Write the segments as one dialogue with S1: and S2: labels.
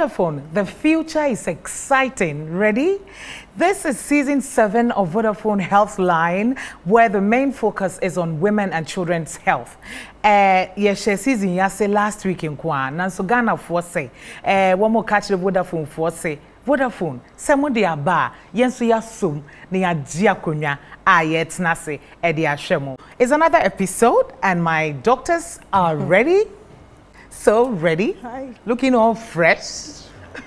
S1: Vodafone, the future is exciting. Ready? This is season seven of Vodafone Health Line, where the main focus is on women and children's health. Uh, yes, season yase last week in Kwan. Nanso Ghana for uh, one more catch the Vodafone for. Vodafone, sɛ mo de aba a yɛn nso yɛasom na yɛagye akonnwa a mo. It's another episode and my doctors are ready so ready,
S2: Hi.
S1: looking all fresh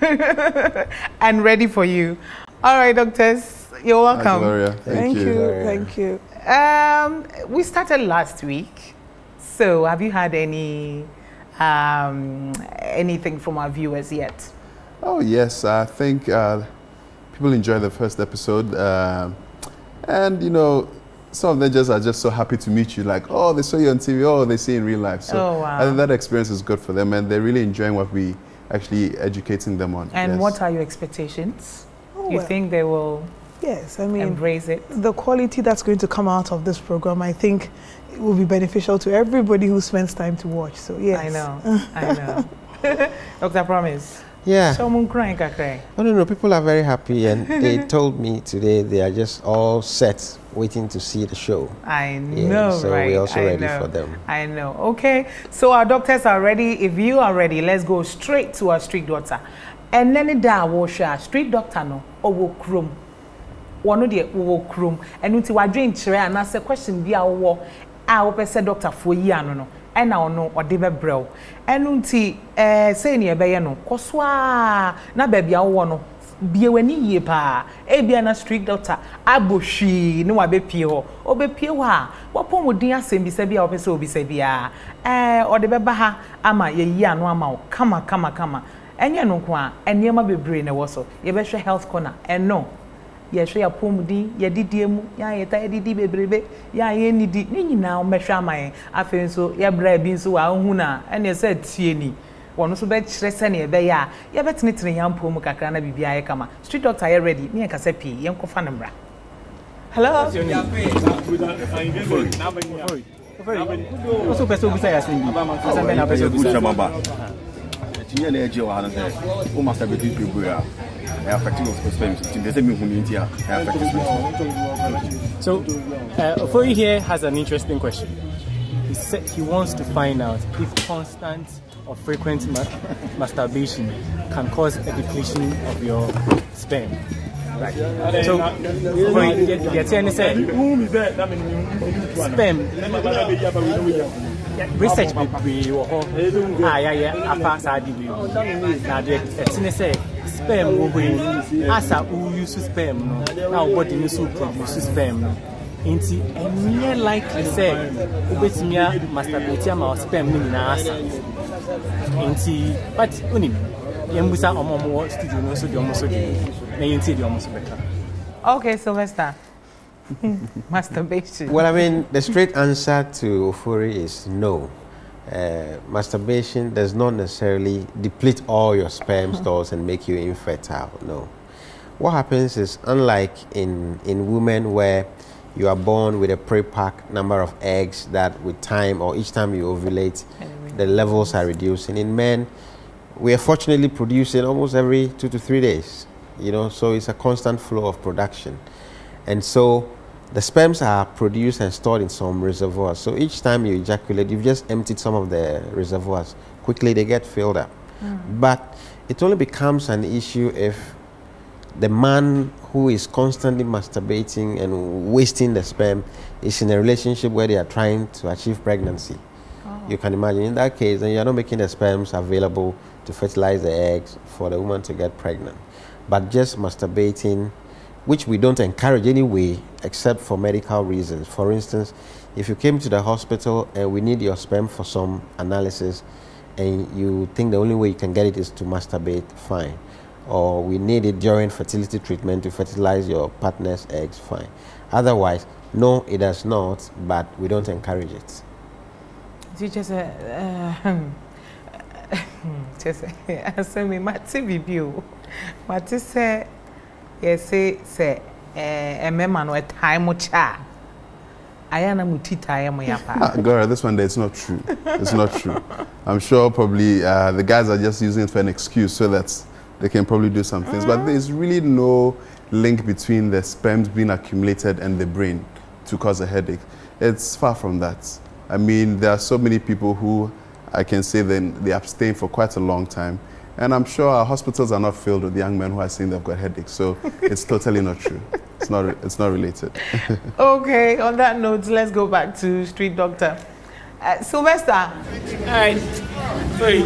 S1: and ready for you. All right, doctors, you're
S3: Hi,
S1: welcome.
S3: Gloria. Thank,
S2: Thank you.
S3: you.
S2: Thank you.
S1: Um, we started last week, so have you had any um, anything from our viewers yet?
S3: Oh, yes. I think uh, people enjoyed the first episode. Um and, you know, some of them just are just so happy to meet you. Like, oh, they saw you on TV. Oh, they see you in real life. So
S1: Oh, wow.
S3: I think that experience is good for them. And they're really enjoying what we actually educating them on.
S1: And
S3: yes.
S1: what are your expectations?
S2: Oh,
S1: you
S2: well,
S1: think they will
S2: Yes, I mean,
S1: embrace it?
S2: the quality that's going to come out of this program, I think, it will be beneficial to everybody who spends time to watch. So, yes.
S1: I know, I know. Dr. Promise.
S4: Yeah.
S1: So, mun crying kakra.
S4: Oh, no, no. People are very happy, and they told me today they are just all set, waiting to see the show.
S1: I
S4: Yeah,
S1: know,
S4: so
S1: right?
S4: we're also
S1: I
S4: ready
S1: know.
S4: for them.
S1: I know. Okay, so our doctors are ready. If you are ready, let's go straight to our street doctor. And then da washa street doctor no owo krom. Wɔno deɛ wɔwɔ kurom ɛno nti wadwen kyerɛ anaasɛ question bi a wɔwɔ a wɔpɛ sɛ doctorfoɔ yi ano no ɛna ɔno ɔde bɛbrɛ wo. Ɛno nti ɛɛ sɛɛ ne ɛbɛyɛ no kɔ na baabi a wowɔ no bie w'ani yie paa. Ebia na street doctor abɔ hwii ne wabɛpie hɔ. Ɔbɛpie hɔ a wɔpɔn mo din asɛm bisa bi a wɔpɛ sɛ obisa biara ɛɛ ɔde bɛba ha ama yɛyi ano ama wo. Kama kama kama. Ɛnyɛ no nko a nneɛma bebree na ɛwɔ so. Yɛbɛhwɛ health corner. Ɛno yɛhwɛ yɛapɔmuden yɛdidie mu yɛa yɛta yɛdidi bebrebe yɛa yɛnnidi ne nyinaa wɔmɛhwɛ ama yɛn. Afei nso yɛbrɛ bi nso wɔ ahu no a ɛneɛ sɛ tie ni. Wɔno nso bɛkyerɛ sɛneɛ ɛbɛyɛ a yɛbɛtenetene yɛn mpɔ mu kakra na biribiara yɛ kama. Street doctor yɛ ready. Ne yɛnkasa pii yɛnkɔfa no mmra. Hello?
S5: What's the best say I sing? Asa me na best
S6: good
S5: say.
S6: shamaba. Tinye na eje wa na se. O ma sa betu people ya. Ya affect of spam. Tin de se mi hu ni ntia. Ya affect
S5: So, uh, Ofori here has an interesting question. He said he wants to find out if constant or frequent ma- masturbation can cause a depletion of your sperm. Right. So, Ofori, you're telling sperm research bebree wɔ hɔ. A yɛayɛ afa saa de bi. Na deɛ ɛte ne sɛ sperm wɔ hɔ yi. Asa wouse sperm no na wo body no so produce sperm no. Nti ɛnyɛ likely sɛ wobɛtumi a masturbate ama wo sperm no nyinaa asa nti but wonim yɛmbusa ɔma ɔmo wɔ studio no so deɛ ɔmo so deɛ na yɛntie deɛ ɔmo so bɛka.
S1: Okay sylvester masturbation
S4: Well, I mean, the straight answer to Ofori is no. Uh, masturbation does not necessarily deplete all your sperm stores and make you infertile. No. What happens is, unlike in, in women where you are born with a pre-packed number of eggs that with time or each time you ovulate, the levels are reducing. In men, we are fortunately producing almost every two to three days. You know, so it's a constant flow of production. And so the sperms are produced and stored in some reservoirs. So each time you ejaculate, you've just emptied some of the reservoirs. Quickly they get filled up. Mm. But it only becomes an issue if the man who is constantly masturbating and wasting the sperm is in a relationship where they are trying to achieve pregnancy. Oh. You can imagine in that case, then you're not making the sperms available to fertilize the eggs for the woman to get pregnant. But just masturbating, which we don't encourage anyway, except for medical reasons. For instance, if you came to the hospital and we need your sperm for some analysis, and you think the only way you can get it is to masturbate, fine. Or we need it during fertility treatment to fertilize your partner's eggs, fine. Otherwise, no, it does not, but we don't encourage it.
S1: sɛ asɛm yi mate biribi o mate sɛ yɛse sɛ mmarima no ɛtae mo kyɛ a ayɛ na mo ti taeɛ mo ya paa
S3: Ah, Gora, this one day it's not true. It's not true. I'm sure probably uh, the guys are just using it for an excuse so that they can probably do some things. But there's really no link between the sperms being accumulated and the brain to cause a headache. It's far from that. I mean, there are so many people who I can say then they abstain for quite a long time. And I'm sure our hospitals are not filled with young men who are saying they've got headaches. So it's totally not true. It's not, it's not related.
S1: okay on that note let's go back to street doctor uh, sylvester
S5: Alright. Sorry.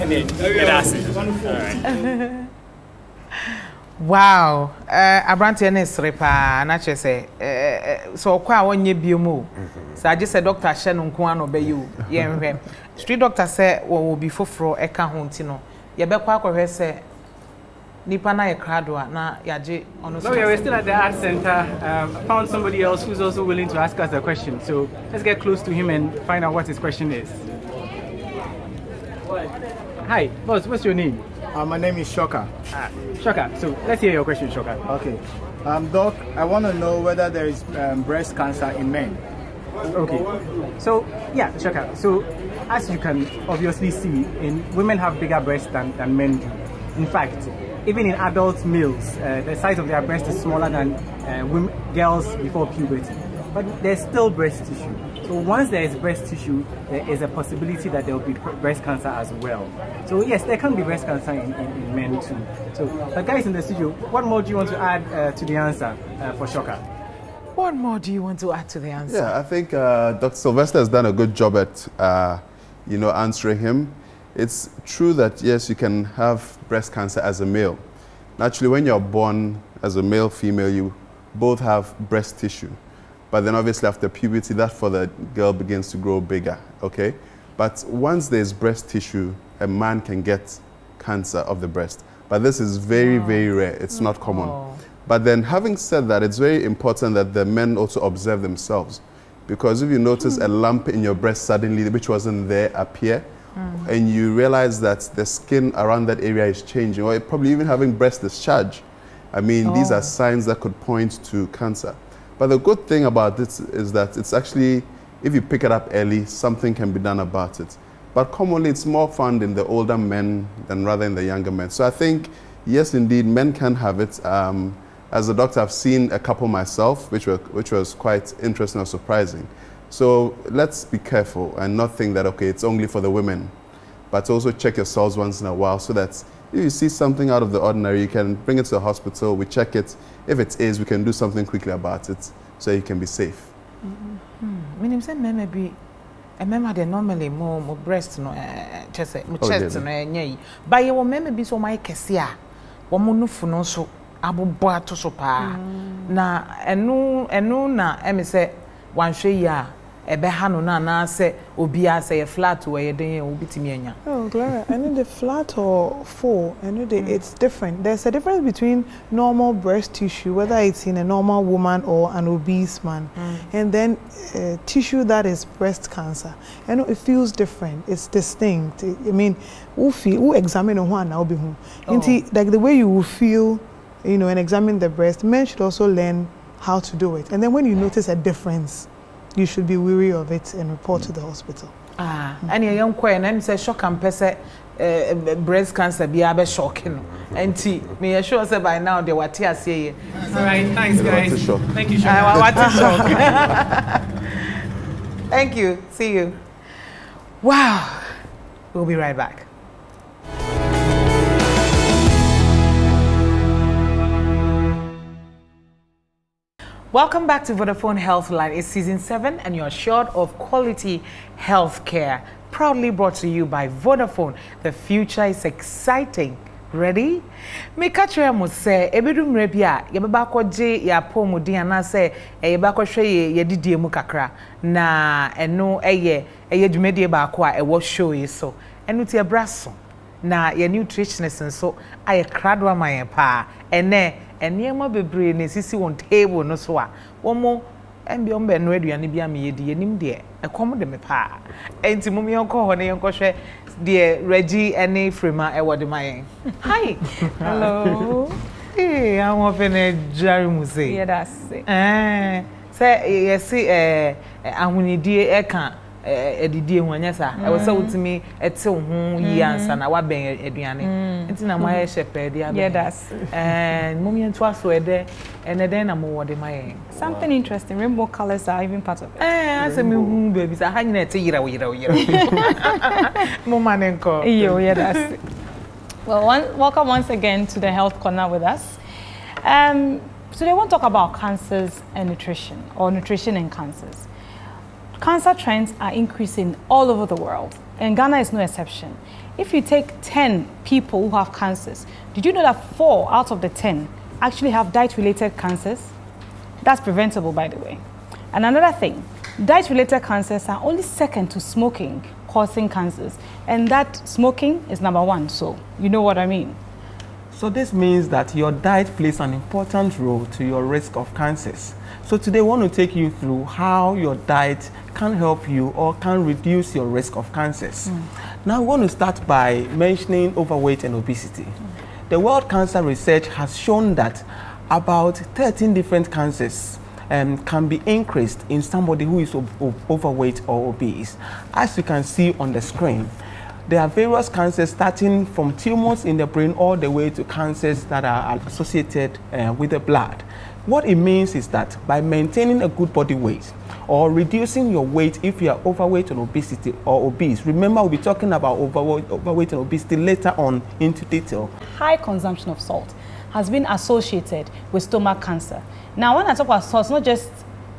S5: And then, that's it. Alright.
S1: wow uh, aberanteɛ no sere paa na kyerɛ sɛ uh, sɛ ɔkɔ a wɔnyɛ biom o sɛ agye sɛ doctor hyɛ no nko a na ɔbɛyɛ o yɛnhwɛ street doctor sɛ wɔwɔ bi foforɔ ɛka ho nti no yɛbɛkɔ akɔhwɛ sɛ nipa no ayɛ krado a na yɛagye ɔno
S5: No, yeah, we're still at the art center. Um, I found somebody else who's also willing to ask us a question. So let's get close to him and find out what his question is. Hi, boss, what's your name?
S7: Uh, my name is Shoka.
S5: Ah, Shaka. So let's hear your question, Shaka.
S7: Okay. Um, Doc, I want to know whether there is um, breast cancer in men.
S5: Okay. So, yeah, Shaka. So, as you can obviously see, in women have bigger breasts than, than men do. In fact, even in adult males, uh, the size of their breast is smaller than uh, women, girls before puberty. But there's still breast tissue. So once there is breast tissue, there is a possibility that there will be breast cancer as well. So yes, there can be breast cancer in, in, in men too. So, but guys in the studio, what more do you want to add uh, to the answer uh, for Shoka?
S1: What more do you want to add to the answer
S3: Yeah, I think uh, Dr. Sylvester has done a good job at, uh, you know, answering him. It's true that yes, you can have breast cancer as a male. Naturally, when you're born as a male, female, you both have breast tissue. But then obviously after puberty, that for the girl begins to grow bigger, okay? But once there's breast tissue, a man can get cancer of the breast. But this is very, very rare. It's not common.
S1: Oh.
S3: But then, having said that, it's very important that the men also observe themselves. Because if you notice a lump in your breast suddenly, which wasn't there, appear, and you realize that the skin around that area is changing, or probably even having breast discharge, I mean, these
S1: Oh.
S3: are signs that could point to cancer. But the good thing about this is that it's actually, if you pick it up early, something can be done about it. But commonly, it's more found in the older men than rather in the younger men. So I think, yes, indeed, men can have it. Um, as a doctor, I've seen a couple myself, which, were, which was quite interesting or surprising. So let's be careful and not think that, okay, it's only for the women. But also check yourselves once in a while so that if you see something out of the ordinary, you can bring it to the hospital, we check it. If it is, we can do something quickly about it so you can be safe.
S1: menim sɛ mmarima bi mmarima deɛ normally mo mo breast no ɛɛ kyɛ sɛ mo
S3: Oh,
S1: chest no eh, ɛnyɛ yi ba yɛwɔ mmarima bi nso wɔn ayɛ kɛse a wɔn nufu no nso abobɔ ato so paa na ɛno ɛno na ɛmi sɛ wanhwɛ yi a ɛbɛha no no anaasɛ obiara sɛ yɛ flat wɔ yɛ den yɛ obi tumi anya.
S2: Oh, Gloria, I know the flat or full, I know the, it's different. There's a difference between normal breast tissue, whether mm. it's in a normal woman or an obese man, mm. and then uh, tissue that is breast cancer. I know it feels different. It's distinct. I mean, who feel who examine one now be who. Oh. Like the way you will feel, you know, and examine the breast. Men should also learn how to do it. And then when you notice a difference, you should be weary of it and report to the hospital.
S1: Ah, ɛnna yɛn kɔɛ na ɛmu sɛ shock and pɛ eh, eh, breast cancer bi abɛ shock no nti meyɛ sure sɛ by now deɛ wate aseɛ yɛ.
S5: All right, thanks,
S3: guys.
S5: guys.
S3: Shock.
S5: Thank you, Shaka.
S1: what a shock. Ah, Thank you. See you. Wow. We'll be right back. Welcome back to Vodafone Healthline. It's season seven, and you're assured of quality health care. Proudly brought to you by Vodafone. The future is exciting. Ready? Meka kyerɛ mo sɛ ebidu mmerɛ bi a yɛbɛba akɔgye yɛ apɔmuden anaasɛ yɛbɛba akɔhwɛ yɛ yɛdidie mu kakra na ɛno ɛyɛ ɛyɛ dwumadie baako a ɛwɔ show yi so ɛno ti ɛbra so na yɛ nutritionist nso ayɛ krado ama yɛn paa ɛnɛ nneɛma bebree na esisi wɔn table no so a wɔn ɛnbi wɔn bɛnua aduane bi ama yɛdi yɛnim deɛ ɛkɔm de me paa ɛnti mo yɛn kɔ hɔ na yɛn kɔhwɛ deɛ reggie ɛne firima ɛwɔ de ma yɛn hi
S8: Hello.
S1: ee àwọn afɛ na ɛdware mu se
S8: Yeah, that's it.
S1: ɛɛ sɛ yɛsi ɛɛ ahonidie ɛka Eh, ɛɛ ɛdidie ho ɛnyɛ saa ɛwɔ sɛ mm. wotumi ɛte wo ho yie mm. ansa na wabɛn aduane mm. nti na eh, mo ayɛ hyɛ pɛɛ de abɛn
S8: Yɛda ase.
S1: ɛɛ mo yɛn to aso ɛdɛ ɛnɛ dɛn na mo wɔ de ma yɛn.
S8: Something interesting. Rainbow colors are even part of it.
S1: ɛɛ asɛ mi hu baabi sa ha nyina ɛte yiraw yiraw yiraw mo ma ne nkɔ.
S8: Iyo, yeah, that's it. Well, one, welcome once again to the Health Corner with us. Um, today, we want to talk about cancers and nutrition, or nutrition and cancers. Cancer trends are increasing all over the world, and Ghana is no exception. If you take 10 people who have cancers, did you know that four out of the 10 actually have diet related cancers? That's preventable, by the way. And another thing, diet related cancers are only second to smoking causing cancers, and that smoking is number one, so you know what I mean.
S9: So this means that your diet plays an important role to your risk of cancers. So today I want to take you through how your diet can help you or can reduce your risk of cancers. Now I want to start by mentioning overweight and obesity. The World Cancer Research has shown that about 13 different cancers um, can be increased in somebody who is overweight or obese. As you can see on the screen, there are various cancers starting from tumors in the brain all the way to cancers that are associated uh, with the blood. What it means is that by maintaining a good body weight or reducing your weight if you are overweight and obesity or obese, remember we'll be talking about overweight, and obesity later on into detail.
S8: High consumption of salt has been associated with stomach cancer. Now, when I talk about salt, it's not just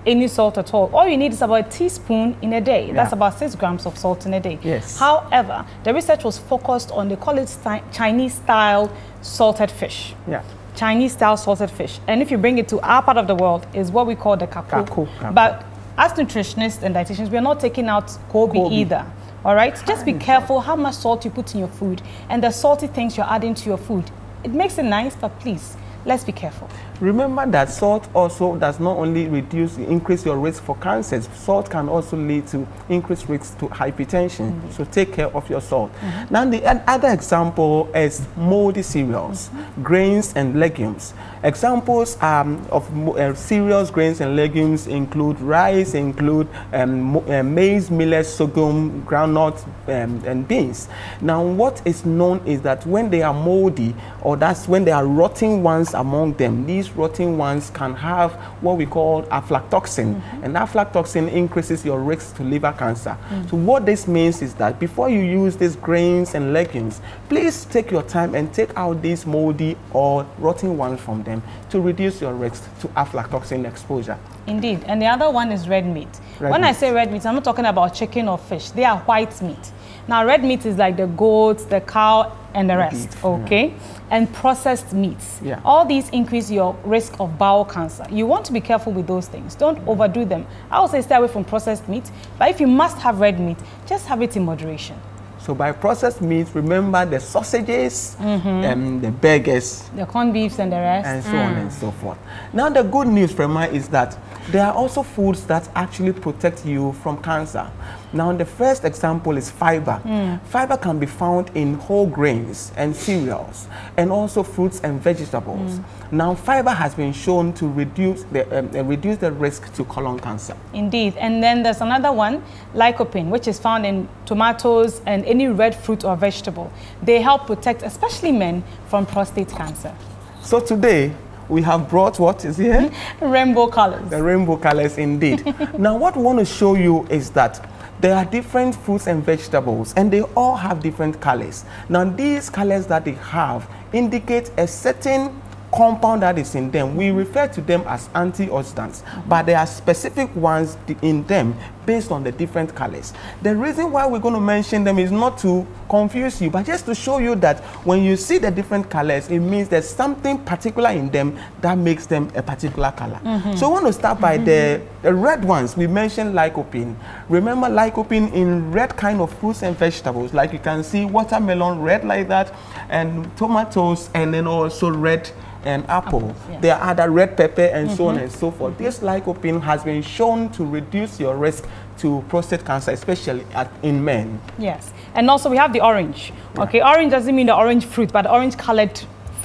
S8: any salt at all. All you need is about a teaspoon in a day. That's
S9: Yeah.
S8: about six grams of salt in a day.
S9: Yes.
S8: However, the research was focused on, they call it Chinese style salted fish.
S9: Yeah.
S8: Chinese style salted fish. And if you bring it to our part of the world, is what we call the kaku.
S9: Kaku, kaku.
S8: But as nutritionists and dietitians, we are not taking out koobi,
S9: koobi.
S8: either. All right? Just be careful how much salt you put in your food and the salty things you're adding to your food. It makes it nice, but please, let's be careful.
S9: Remember that salt also does not only reduce, increase your risk for cancers, salt can also lead to increased risk to hypertension. So take care of your salt. Now the other example is moldy cereals, grains and legumes. Examples um, of uh, cereals, grains and legumes include rice, include um, uh, maize, millet, sorghum, groundnut, um, and beans. Now what is known is that when they are moldy, or that's when there are rotting ones among them, these rotting ones can have what we call aflatoxin, mm-hmm. and aflatoxin increases your risk to liver cancer. So what this means is that before you use these grains and legumes, please take your time and take out these moldy or rotting ones from them to reduce your risk to aflatoxin exposure.
S8: Indeed. And the other one is red meat.
S9: Red
S8: when I say red meat, I'm not talking about chicken or fish. They are white meat. Now, red meat is like the goats, the cow, and the rest,
S9: beef,
S8: okay? And processed meats.
S9: Yeah.
S8: All these increase your risk of bowel cancer. You want to be careful with those things. Don't overdo them. I would say stay away from processed meat, but if you must have red meat, just have it in moderation.
S9: So by processed meat, remember the sausages and the burgers
S8: The corned beefs and the rest.
S9: and so on and mm. so forth. Now the good news, Prema, is that there are also foods that actually protect you from cancer. Now the first example is fiber. Fiber can be found in whole grains and cereals and also fruits and vegetables. Now fiber has been shown to reduce the, um, uh, reduce the risk to colon cancer.
S8: Indeed. And then there's another one, lycopene, which is found in tomatoes and any red fruit or vegetable. They help protect, especially men, from prostate cancer.
S9: So today we have brought what is here?
S8: Rainbow colors.
S9: The rainbow colors indeed. now what we want to show you is that there are different fruits and vegetables and they all have different colors. Now these colors that they have indicate a certain compound that is in them. We refer to them as antioxidants, but there are specific ones in them based on the different colors. The reason why we're going to mention them is not to confuse you, but just to show you that when you see the different colors, it means there's something particular in them that makes them a particular color. Mm-hmm. So I want to start by the, mm-hmm. the red ones. We mentioned lycopene. Remember lycopene in red kind of fruits and vegetables, like you can see watermelon red like that, and tomatoes, and then also red and apple.
S8: yeah.
S9: There are other red pepper and so on mm-hmm. and so forth. This lycopene has been shown to reduce your risk to prostate cancer, especially at, in men.
S8: Yes. And also we have the orange. Okay, orange doesn't mean the orange fruit, but orange colored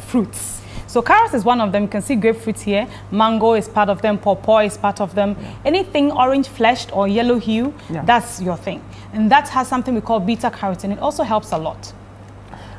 S8: fruits. So carrots is one of them. You can see grapefruit here. Mango is part of them. Pawpaw is part of them. Anything orange fleshed or yellow hue,
S9: Yeah.
S8: that's your thing. And that has something we call beta carotene. It also helps a lot.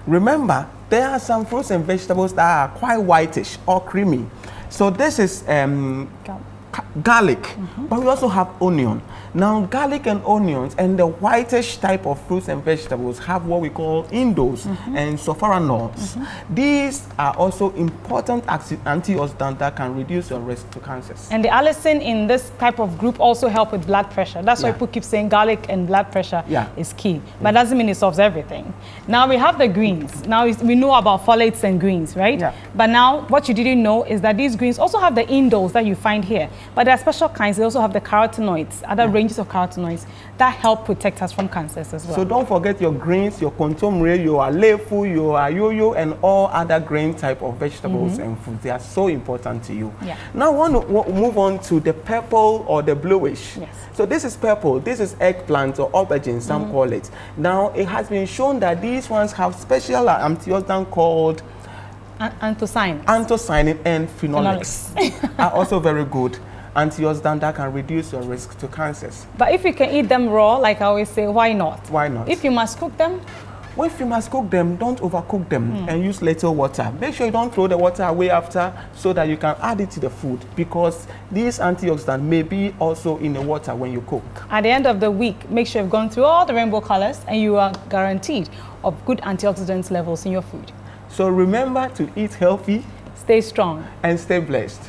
S9: Remember, there are some fruits and vegetables that are quite whitish or creamy. So this is um,
S8: Gal-
S9: ca- garlic, but we also have onion. Now, garlic and onions and the whitish type of fruits and vegetables have what we call indoles mm-hmm. and sulforaphanols. Mm-hmm. These are also important antioxidants that can reduce your risk to cancers.
S8: And the allicin in this type of group also help with blood pressure. That's why
S9: Yeah.
S8: people keep saying garlic and blood pressure
S9: Yeah.
S8: is key. But doesn't mean it solves everything. Now we have the greens. Now we know about folates and greens, right?
S9: Yeah.
S8: But now what you didn't know is that these greens also have the indoles that you find here. But there are special kinds. They also have the carotenoids, other ranges of carotenoids that help protect us from cancers as well.
S9: So don't forget your greens, your kontomire, your alefu, your ayoyo, and all other grain type of vegetables mm-hmm. and foods. They are so important to you.
S8: Yeah.
S9: Now I want to move on to the purple or the bluish.
S8: Yes.
S9: So this is purple. This is eggplant or aubergine, some mm-hmm. call it. Now it has been shown that these ones have special antioxidant called
S8: An- anthocyanin.
S9: anthocyanin and phenolics. are also very good antioxidant that can reduce your risk to cancers.
S8: But if you can eat them raw, like I always say, why not?
S9: Why not?
S8: If you must cook them,
S9: Well, if you must cook them, don't overcook them hmm. and use little water. Make sure you don't throw the water away after so that you can add it to the food because these antioxidants may be also in the water when you cook.
S8: At the end of the week, make sure you've gone through all the rainbow colors and you are guaranteed of good antioxidant levels in your food.
S9: So remember to eat healthy
S8: Stay strong.
S9: and stay blessed.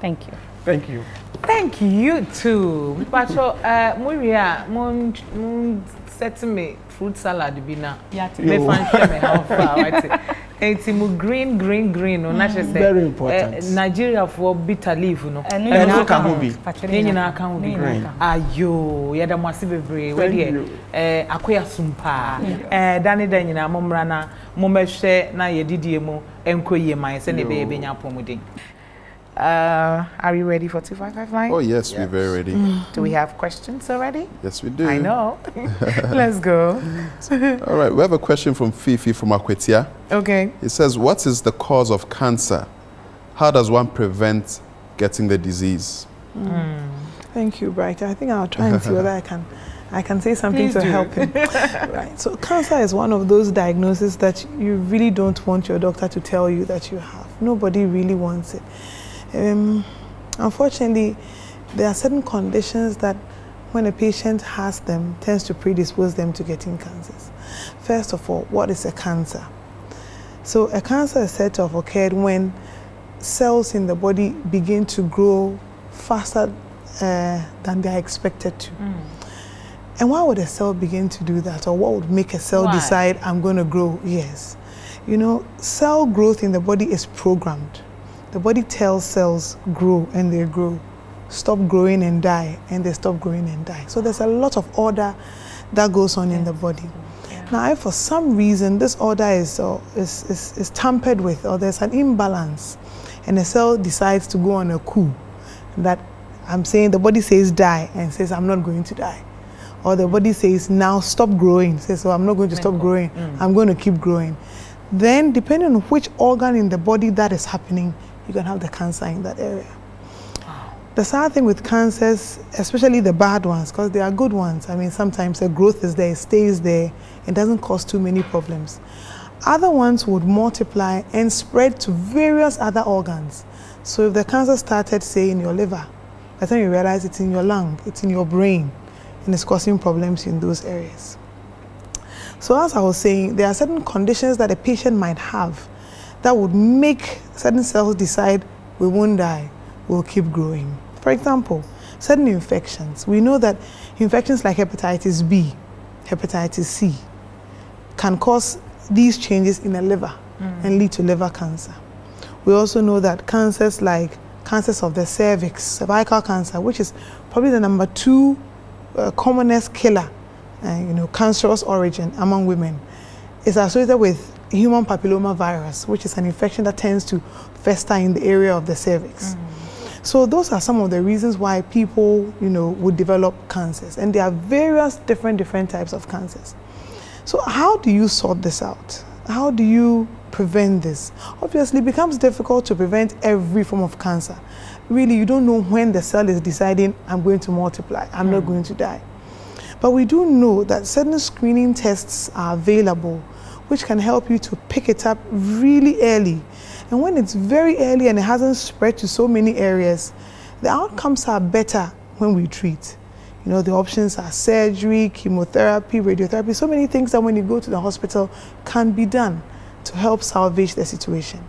S8: Thank you.
S9: Thank you.
S1: Thank you too. Pacho, uh, Muria, mon, mon set me fruit salad bi na.
S8: Yeah, to-
S1: Me fan share me how far. Right? Enti mu green, green, green. No, na she say.
S9: Very important.
S1: Uh, Nigeria for bitter leaf no.
S8: And
S9: And no ka ho bi.
S1: Ne nyinaa ka ho bi.
S9: Green.
S1: Ayo, yɛda mo ase bebree.
S9: Thank
S1: Wɛdeɛ,
S9: you.
S1: eh, akoya sum paa. Eh, dane da nyinaa mo mmra na mo mɛhwɛ na yɛdidie mu ɛnkɔ yie man sɛ ne bɛyɛ bɛnya apɔmuden. Uh, are you ready for 2559?
S3: Oh, yes, we're very ready.
S1: Do we have questions already?
S3: Yes, we do.
S1: I know. Let's go.
S3: All right, we have a question from Fifi from Akwatia.
S1: Okay.
S3: It says, What is the cause of cancer? How does one prevent getting the disease?
S2: Thank you, Bright. I think I'll try and see whether I can I can say something
S1: Please
S2: to
S1: do.
S2: help him. right. So cancer is one of those diagnoses that you really don't want your doctor to tell you that you have. Nobody really wants it. Um, unfortunately, there are certain conditions that when a patient has them tends to predispose them to getting cancers. First of all, what is a cancer? So a cancer is said to have occurred when cells in the body begin to grow faster uh, than they are expected to. And why would a cell begin to do that? Or what would make a cell
S1: Why?
S2: decide I'm going to grow? Yes. You know, cell growth in the body is programmed. The body tells cells grow and they grow, stop growing and die, and they stop growing and die. So there's a lot of order that goes on in the body. Now, if for some reason this order is, uh, is, is, is tampered with or there's an imbalance, and a cell decides to go on a coup, that I'm saying the body says die and says I'm not going to die. Or the body says now stop growing, says so I'm not going to stop growing, I'm going to keep growing. Then, depending on which organ in the body that is happening, you can have the cancer in that area. The sad thing with cancers, especially the bad ones, because they are good ones. I mean, sometimes the growth is there, it stays there, it doesn't cause too many problems. Other ones would multiply and spread to various other organs. So if the cancer started, say, in your liver, by the time you realize it's in your lung, it's in your brain, and it's causing problems in those areas. So as I was saying, there are certain conditions that a patient might have that would make certain cells decide we won't die, we'll keep growing. For example, certain infections. We know that infections like hepatitis B, hepatitis C, can cause these changes in the liver and lead to liver cancer. We also know that cancers like cancers of the cervix, cervical cancer, which is probably the number two uh, commonest killer, uh, you know, cancerous origin among women, is associated with human papilloma virus, which is an infection that tends to fester in the area of the cervix. Mm. So those are some of the reasons why people, you know, would develop cancers, and there are various different different types of cancers. So how do you sort this out? how do you prevent this? Obviously, it becomes difficult to prevent every form of cancer. Really, you don't know when the cell is deciding, I'm going to multiply, I'm not mm. going to die. But we do know that certain screening tests are available which can help you to pick it up really early. And when it's very early and it hasn't spread to so many areas, the outcomes are better when we treat. You know, the options are surgery, chemotherapy, radiotherapy, so many things that when you go to the hospital can be done to help salvage the situation.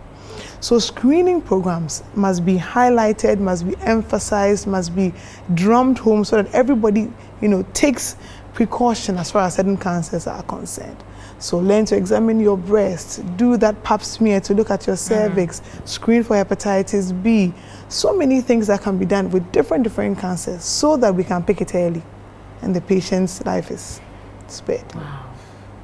S2: So screening programs must be highlighted, must be emphasized, must be drummed home so that everybody, you know, takes precaution as far as certain cancers are concerned. So learn to examine your breast, do that pap smear to look at your cervix, mm. screen for hepatitis B. So many things that can be done with different different cancers so that we can pick it early and the patient's life is spared. Wow.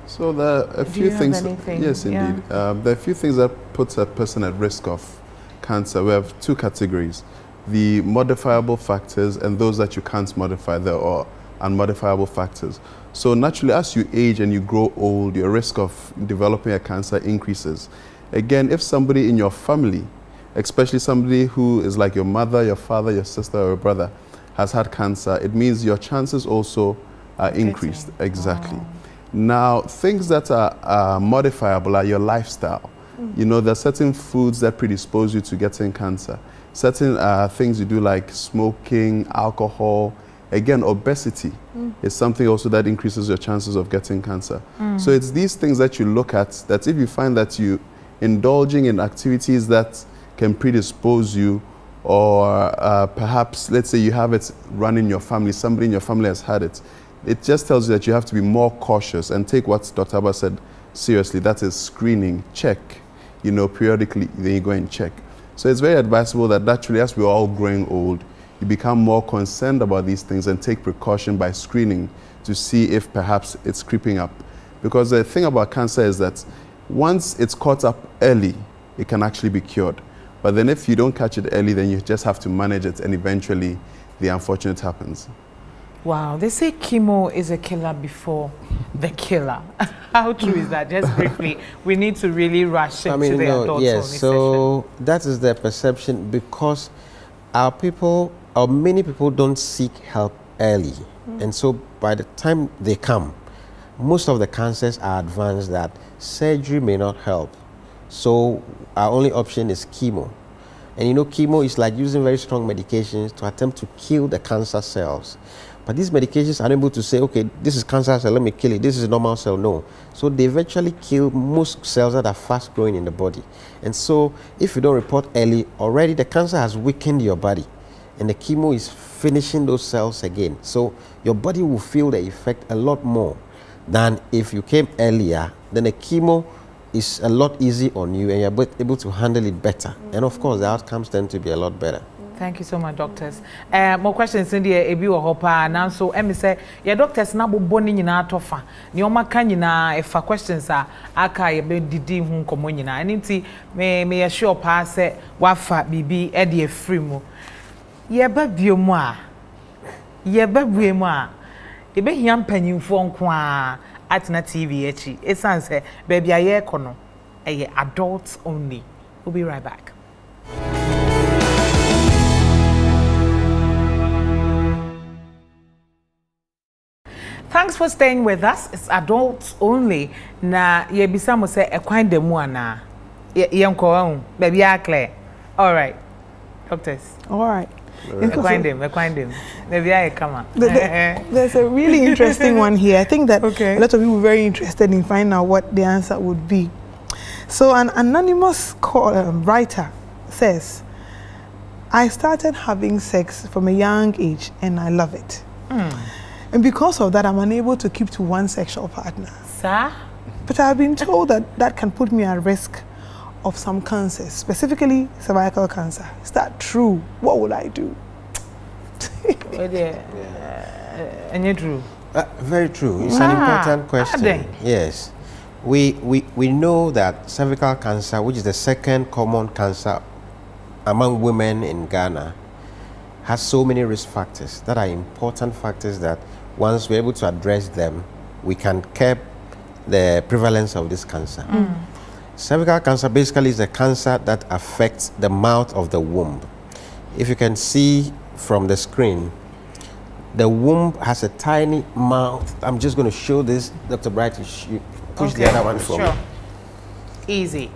S3: So there are a
S1: Do
S3: few things. Yes,
S1: yeah.
S3: indeed. Um, there are a few things that puts a person at risk of cancer. We have two categories: the modifiable factors and those that you can't modify. There are unmodifiable factors. So naturally, as you age and you grow old, your risk of developing a cancer increases. Again, if somebody in your family, especially somebody who is like your mother, your father, your sister, or your brother, has had cancer, it means your chances also are increased. Exactly. Now, things that are, are modifiable are your lifestyle. Mm. You know, there are certain foods that predispose you to getting cancer. Certain uh, things you do like smoking, alcohol, Again, obesity mm. is something also that increases your chances of getting cancer. Mm. So it's these things that you look at that if you find that you indulging in activities that can predispose you or uh, perhaps let's say you have it run in your family, somebody in your family has had it, it just tells you that you have to be more cautious and take what Dr. Abba said seriously. That is screening, check, you know, periodically, then you go and check. So it's very advisable that naturally as we're all growing old, you become more concerned about these things and take precaution by screening to see if perhaps it's creeping up. Because the thing about cancer is that once it's caught up early, it can actually be cured. But then if you don't catch it early, then you just have to manage it and eventually the unfortunate happens.
S1: Wow, they say chemo is a killer before the killer. How true is that? Just briefly, we need to really rush into I mean, the no, adults
S4: yes, so session. that is the perception because our people or many people don't seek help early. Mm. And so by the time they come, most of the cancers are advanced that surgery may not help. So our only option is chemo. And you know, chemo is like using very strong medications to attempt to kill the cancer cells. But these medications are unable to say, okay, this is cancer cell, let me kill it. This is a normal cell. No. So they eventually kill most cells that are fast growing in the body. And so if you don't report early, already the cancer has weakened your body and the chemo is finishing those cells again. So your body will feel the effect a lot more than if you came earlier. Then the chemo is a lot easy on you and you're able to handle it better. And of course, the outcomes tend to be a lot better.
S1: Thank you so much, doctors. Uh, more questions in the eh, ebi wɔ hɔ paa nanso ɛmi eh, sɛ yɛ doctors na bobɔ ne nyinaa atɔ fa nea ɔma ka nyinaa ɛfa questions a aka yɛbɛ didi ho nkɔmɔ nyinaa ɛne nti me me yɛ sure wafa biribi ɛde afiri mu yɛba bio mu a yɛba bue mu a yɛbɛhia mpanyinfoɔ nko atena tv akyi ɛsiane sɛ baabi a yɛrekɔ no ɛyɛ adults only we'll be right back Thanks for staying with us. It's adults only. Na yebisa mo say ekwan da mu ana. Yenkɔ ho. Baabi a clear. All right. Doctors.
S2: All right.
S1: Equind him, equind him. Maybe I come
S2: There's a really interesting one here. I think that okay. a lot of people are very interested in finding out what the answer would be. So an anonymous call, um, writer says, I started having sex from a young age and I love it. Mm. And because of that, I'm unable to keep to one sexual partner.
S1: Sir?
S2: But I've been told that that can put me at risk of some cancers, specifically cervical cancer. Is that true? What will I do?
S1: well, yeah. Uh, true?
S4: Uh, very true. It's ah, an important question. Yes. We, we, we know that cervical cancer, which is the second common cancer among women in Ghana, has so many risk factors that are important factors that once we're able to address them, we can curb the prevalence of this cancer. Cervical cancer basically is a cancer that affects the mouth of the womb. If you can see from the screen, the womb has a tiny mouth. I'm just going to show this, Dr. Bright. you sh- you Push the other one for me.
S1: sure. Easy.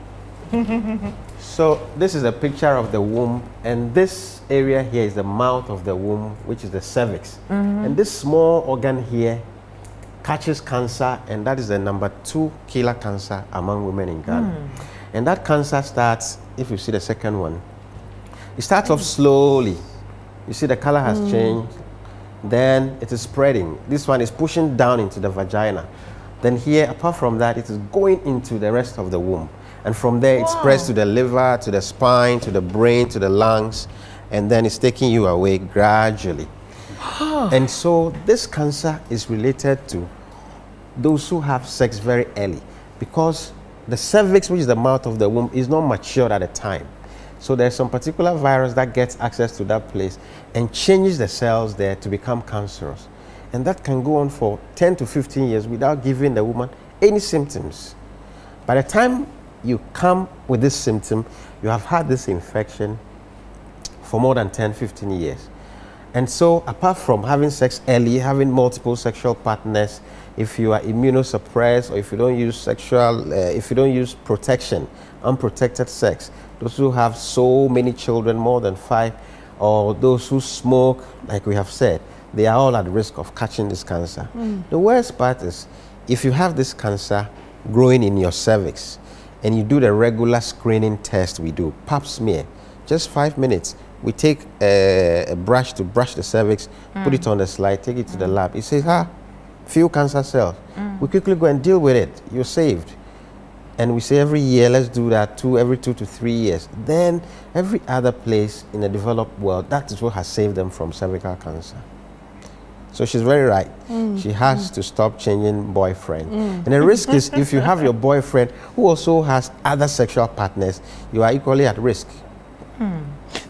S4: So this is a picture of the womb, and this area here is the mouth of the womb, which is the cervix. Mm-hmm. And this small organ here catches cancer, and that is the number two killer cancer among women in Ghana. Hmm. And that cancer starts, if you see the second one, it starts off slowly. You see the color has hmm. changed. Then it is spreading. This one is pushing down into the vagina. Then here, apart from that, it is going into the rest of the womb. And from there, it spreads to the liver, to the spine, to the brain, to the lungs, and then it's taking you away gradually. and so this cancer is related to those who have sex very early because the cervix, which is the mouth of the womb, is not matured at the time. So there's some particular virus that gets access to that place and changes the cells there to become cancerous. And that can go on for 10 to 15 years without giving the woman any symptoms. By the time you come with this symptom, you have had this infection for more than 10, 15 years. And so, apart from having sex early, having multiple sexual partners, if you are immunosuppressed or if you don't use sexual, uh, if you don't use protection, unprotected sex, those who have so many children, more than five, or those who smoke, like we have said, they are all at risk of catching this cancer. The worst part is if you have this cancer growing in your cervix and you do the regular screening test we do, pap smear, just five minutes. We take a, a brush to brush the cervix, put it on the slide, take it to the lab. It says, ah, few cancer cells. Mm. We quickly go and deal with it. You're saved. And we say every year, let's do that two, every two to three years. Then every other place in the developed world, that is what has saved them from cervical cancer. So she's very right. Mm. She has mm. to stop changing boyfriend. And the risk is if you have your boyfriend who also has other sexual partners, you are equally at risk. Hmm.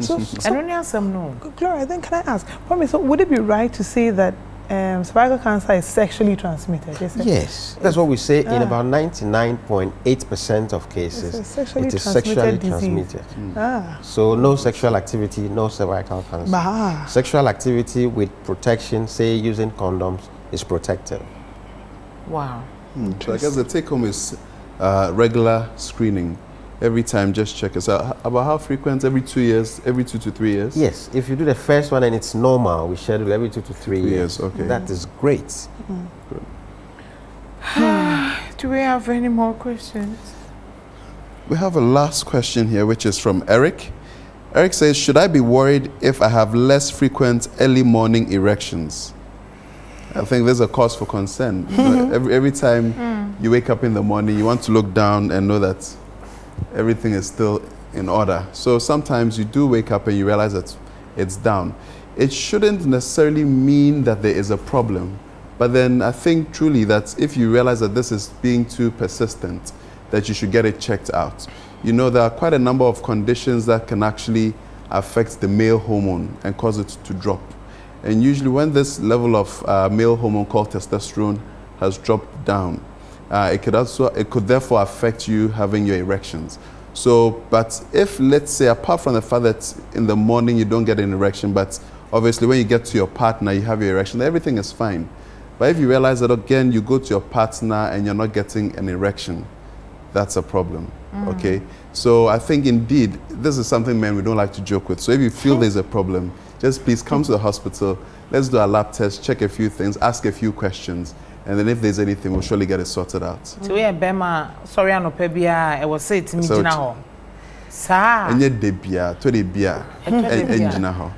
S2: So,
S1: I
S2: so
S1: don't know some no.
S2: Gloria, then can I ask, Promise, so would it be right to say that um, cervical cancer is sexually transmitted? Is it?
S4: Yes, that's what we say in
S2: Ah.
S4: about 99.8% of cases.
S2: It's sexually
S4: it is sexually
S2: transmitted disease.
S4: transmitted.
S2: Ah,
S4: So no sexual activity, no cervical cancer.
S2: bah.
S4: Sexual activity with protection, say using condoms, is protected.
S1: Wow.
S3: So I guess the take home is uh, regular screening. Every time, just check it. So about how frequent? Every two years? Every two to three years?
S4: Yes, if you do the first one and it's normal, we schedule every two to three
S3: Three
S4: years.
S3: years, okay.
S4: That is great.
S1: Do we have any more questions?
S3: We have a last question here, which is from Eric. Eric says, Should I be worried if I have less frequent early morning erections? I think there's a cause for concern. You know, every, every time hmm. you wake up in the morning, you want to look down and know that everything is still in order. So sometimes you do wake up and you realize that it's down. It shouldn't necessarily mean that there is a problem. But then I think truly that if you realize that this is being too persistent, that you should get it checked out. You know, there are quite a number of conditions that can actually affect the male hormone and cause it to drop. And usually, when this level of uh, male hormone called testosterone has dropped down, uh, it could also it could therefore affect you having your erections. So, but if let's say apart from the fact that in the morning you don't get an erection, but obviously when you get to your partner you have your erection, everything is fine. But if you realize that again you go to your partner and you're not getting an erection, that's a problem. Okay? So I think indeed this is something men we don't like to joke with. So if you feel there's a problem, just please come to the hospital. Let's do a lab test, check a few things, ask a few questions, and then if there's anything, we'll surely get it sorted out.
S1: So we have Bema, sorry, anɔpɛ biara ɛwɔ sɛ ɛtumi
S3: So
S1: gyina
S3: ch-
S1: hɔ. Saa.
S3: ɛnyɛ de bia to de bia
S1: Ɛtɔ de
S3: ɛ-
S1: bia.
S3: ɛngyina hɔ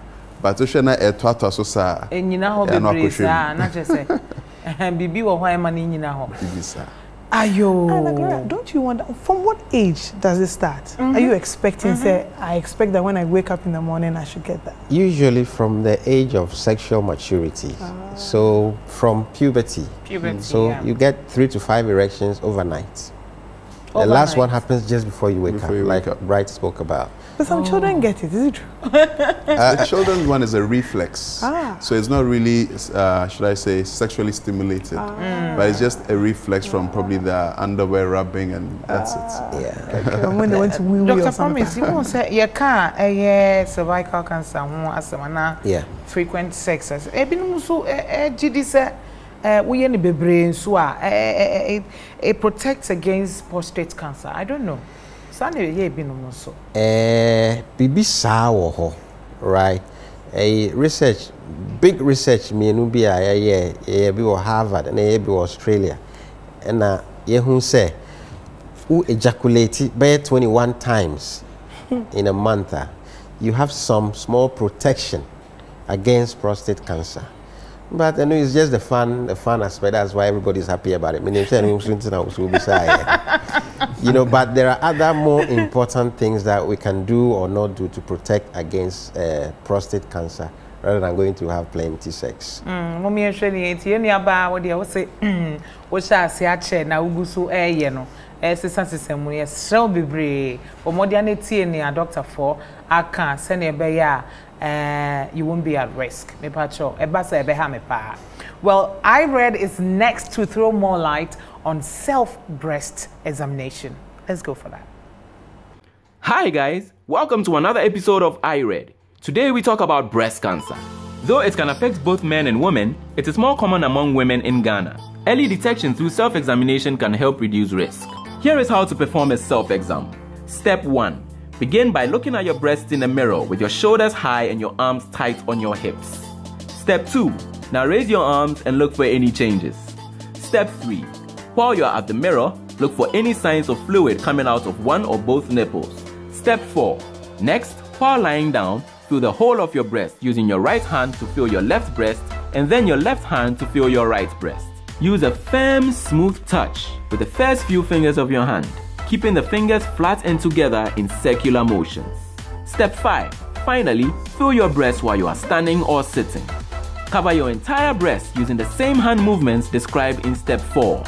S3: but wohwɛ na ɛtoatoa so saa
S1: Ɛnyina hɔ
S3: ɛyɛ no
S1: bebree
S3: akɔhwɛ
S1: saa
S3: mu
S1: na kyerɛ sɛ ɛhɛn, biribi wɔ hɔ a ɛma no nyina hɔ.
S3: bibi saa
S1: Ayo.
S2: Anna Gloria, don't you wonder from what age does it start? Are you mm-hmm. expecting? Say, mm-hmm. I expect that when I wake up in the morning, I should get that.
S4: Usually from the age of sexual maturity. Ah. So from puberty.
S1: Puberty, mm,
S4: So
S1: yeah.
S4: you get three to five erections overnight. The last one happens just before you wake
S3: Before
S4: up,
S3: you
S4: like
S3: wake up.
S4: Bright spoke about.
S2: But some children get it. Is it true?
S3: the children's one is a reflex.
S2: Ah.
S3: So it's not really, uh, should I say, sexually stimulated. But it's just a reflex from probably the underwear rubbing and that's it.
S4: Yeah.
S2: Okay, when they went to wee wee or
S1: Dr. Promise, you won't say you can't a cervical cancer ho asɛm anaa
S4: Yeah.
S1: frequent sex as ebinom nso gye di sɛ eh, woyɛ no bebree nso a eh, eh, eh, it it protects against prostate cancer i don't know saa na ɛyɛ ebinom nso
S4: Eh, biribi saa wɔ hɔ right? Ɛyɛ research big research mmienu bi a yɛyɛ yɛyɛ bi wɔ harvard ɛna yɛyɛ bi wɔ australia. Ɛna yɛhu sɛ wo ejaculate bɛyɛ 21 times in a month a you have some small protection against prostate cancer but I know it's just the fun, the fun aspect. That's why everybody's happy about it. Meaning, say, "I'm swinging now, so we'll be shy." you know, but there are other more important things that we can do or not do to protect against uh, prostate cancer rather than going to have plenty sex.
S1: mom yɛhwɛ ne yɛnti yɛ nuabaa wo deɛ wo se wohyɛ ase akyɛ na wogu so ɛɛyɛ no ɛsesa sesa mu no yɛserɛ wo bebree bɔ mmɔden no tie ne a doctorfoɔ aka sɛnea ɛbɛyɛ a eh, you won't be at risk paa well i read is next to throw more light on self breast examination let's go for that
S10: Hi, guys. Welcome to another episode of iRead. Today we talk about breast cancer. Though it can affect both men and women, it is more common among women in Ghana. Early detection through self examination can help reduce risk. Here is how to perform a self exam. Step 1 Begin by looking at your breasts in the mirror with your shoulders high and your arms tight on your hips. Step 2 Now raise your arms and look for any changes. Step 3 While you are at the mirror, look for any signs of fluid coming out of one or both nipples. Step 4 Next, while lying down, feel the whole of your breast using your right hand to feel your left breast and then your left hand to feel your right breast. Use a firm, smooth touch with the first few fingers of your hand, keeping the fingers flat and together in circular motions. Step 5 Finally, feel your breast while you are standing or sitting. Cover your entire breast using the same hand movements described in step 4.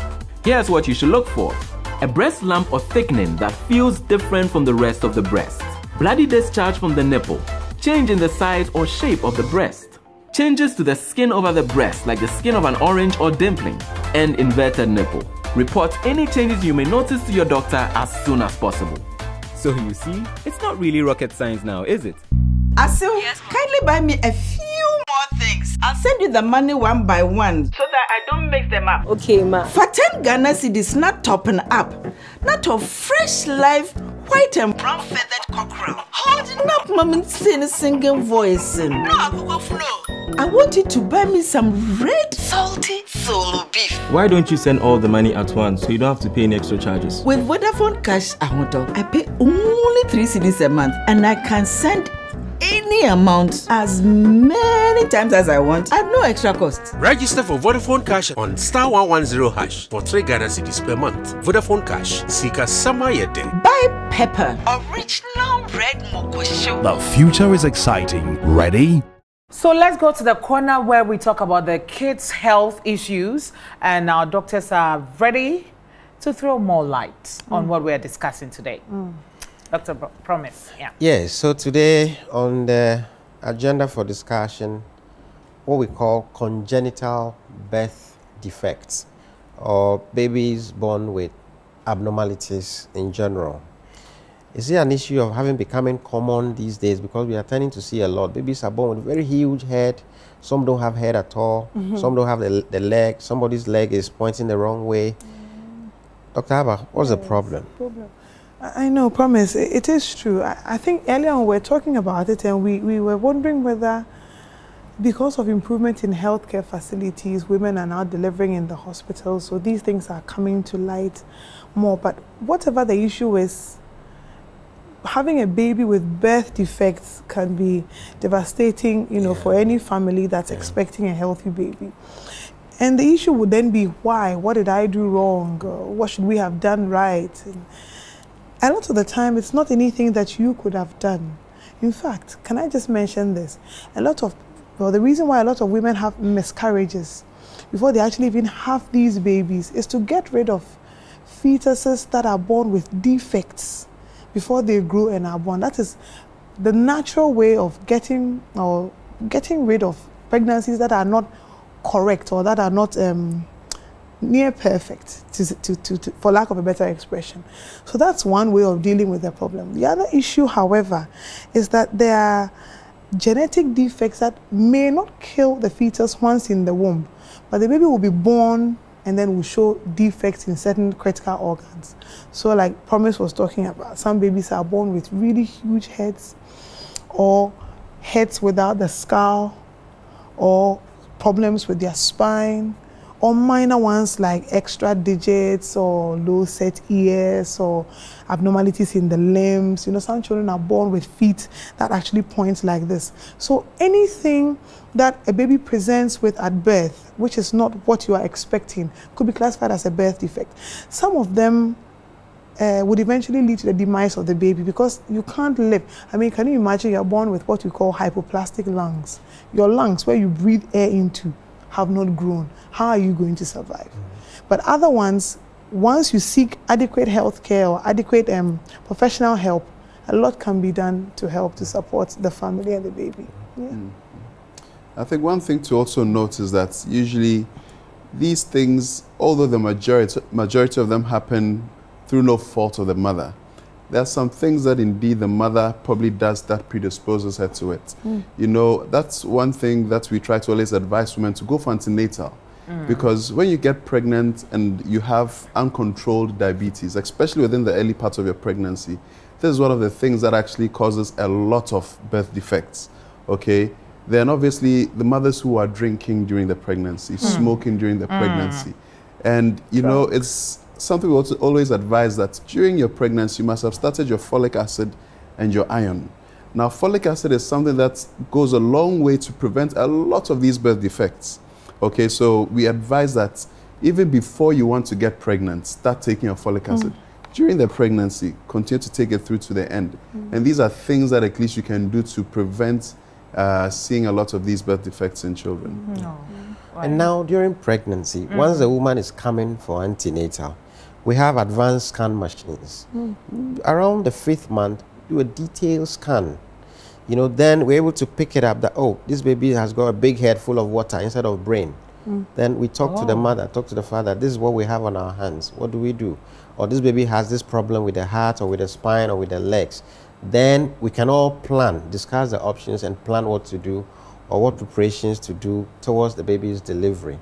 S10: Here's what you should look for a breast lump or thickening that feels different from the rest of the breast, bloody discharge from the nipple, change in the size or shape of the breast, changes to the skin over the breast, like the skin of an orange or dimpling, and inverted nipple. Report any changes you may notice to your doctor as soon as possible. So, you see, it's not really rocket science now, is it?
S11: Asil, kindly buy me a few more things. I'll send you the money one by one. So that I don't mix them up.
S12: Okay, ma.
S11: For 10 Ghana cedis, not topping up. Not of fresh life, white and brown feathered cockerel. Holding up, mom, saying a singing voice. No, I want you to buy me some red, salty solo beef.
S10: Why don't you send all the money at once so you don't have to pay any extra charges?
S11: With Vodafone Cash, I want to. I pay only three cedis a month, and I can send any amount as many times as I want at no extra cost.
S13: Register for Vodafone Cash on star 110 hash for 3 Ghana cedis per month. Vodafone Cash. Sika Sama Yede.
S11: Buy pepper. Original red mokosho.
S14: The future is exciting. Ready?
S1: So let's go to the corner where we talk about the kids' health issues, and our doctors are ready to throw more light on mm. what we're discussing today. Mm. Dr. Pro- Promise, yeah.
S4: Yes, so today on the agenda for discussion, what we call congenital birth defects or babies born with abnormalities in general. Is it an issue of having becoming common these days because we are tending to see a lot? Babies are born with very huge head. Some don't have head at all.
S2: Mhm.
S4: Some don't have the, the leg. Somebody's leg is pointing the wrong way. Dr. Abba, what's the problem?
S2: problem. I know, promise. It is true. I, think earlier on we were talking about it and we, we were wondering whether because of improvement in healthcare facilities, women are now delivering in the hospitals, so these things are coming to light more. But whatever the issue is, having a baby with birth defects can be devastating, you know, for any family that's expecting a healthy baby. And the issue would then be why? What did I do wrong? What should we have done right? And a lot of the time, it's not anything that you could have done. In fact, can I just mention this? A lot of, well, the reason why a lot of women have miscarriages before they actually even have these babies is to get rid of fetuses that are born with defects before they grow and are born. That is the natural way of getting or getting rid of pregnancies that are not correct or that are not um, near perfect, to, to, to, for lack of a better expression. So that's one way of dealing with the problem. The other issue, however, is that there are genetic defects that may not kill the fetus once in the womb, but the baby will be born and then will show defects in certain critical organs. So, like Promise was talking about, some babies are born with really huge heads, or heads without the skull, or problems with their spine, or minor ones like extra digits or low set ears or abnormalities in the limbs. You know, some children are born with feet that actually point like this. So anything that a baby presents with at birth, which is not what you are expecting, could be classified as a birth defect. Some of them uh, would eventually lead to the demise of the baby because you can't live. I mean, can you imagine you're born with what we call hypoplastic lungs? Your lungs, where you breathe air into, have not grown. How are you going to survive? But other ones, once you seek adequate health care or adequate um, professional help, a lot can be done to help to support the family and the baby. Yeah.
S3: I think one thing to also note is that usually these things, although the majority, majority of them happen through no fault of the mother, there are some things that indeed the mother probably does that predisposes her to it.
S12: Mm.
S3: You know, that's one thing that we try to always advise women to go for antenatal.
S12: Mm.
S3: Because when you get pregnant and you have uncontrolled diabetes, especially within the early parts of your pregnancy, this is one of the things that actually causes a lot of birth defects. Okay? Then obviously the mothers who are drinking during the pregnancy, smoking during the
S12: Mm.
S3: pregnancy. And you know, it's something we also always advise that during your pregnancy, you must have started your folic acid and your iron. Now, folic acid is something that goes a long way to prevent a lot of these birth defects. Okay, so we advise that even before you want to get pregnant, start taking your folic
S12: Mm.
S3: acid. During the pregnancy, continue to take it through to the end.
S12: Mm.
S3: And these are things that at least you can do to prevent uh, seeing a lot of these birth defects in children.
S4: And now during pregnancy, once the woman is coming for antenatal, we have advanced scan machines. Around the fifth month, do a detailed scan. You know, then we're able to pick it up that, oh, this baby has got a big head full of water instead of brain.
S12: Mm.
S4: Then we talk to the
S12: Oh.
S4: mother, talk to the father, this is what we have on our hands. What do we do? Or this baby has this problem with the heart or with the spine or with the legs. Then we can all plan, discuss the options and plan what to do or what preparations to do towards the baby's delivery.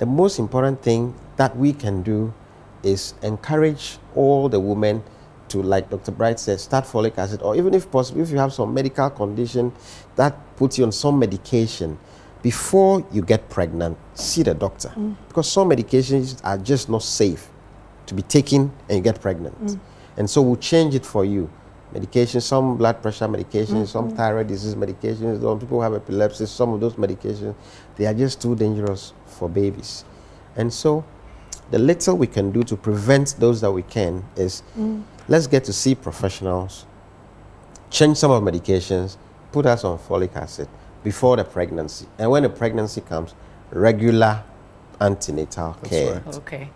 S4: The most important thing that we can do is encourage all the women to, like Dr. Bright said, start folic acid, or even if possible, if you have some medical condition that puts you on some medication, before you get pregnant, see the doctor.
S12: Mm.
S4: Because some medications are just not safe to be taken and you get pregnant.
S12: Mm.
S4: And so we'll change it for you. Medication, some blood pressure medications, some
S12: Mhm.
S4: thyroid disease medications, some people have epilepsy, some of those medications, they are just too dangerous for babies. And so the little we can do to prevent those that we can is
S12: Mm.
S4: let's get to see professionals, change some of medications, put us on folic acid before the pregnancy. And when the pregnancy comes, regular antenatal care.
S1: okay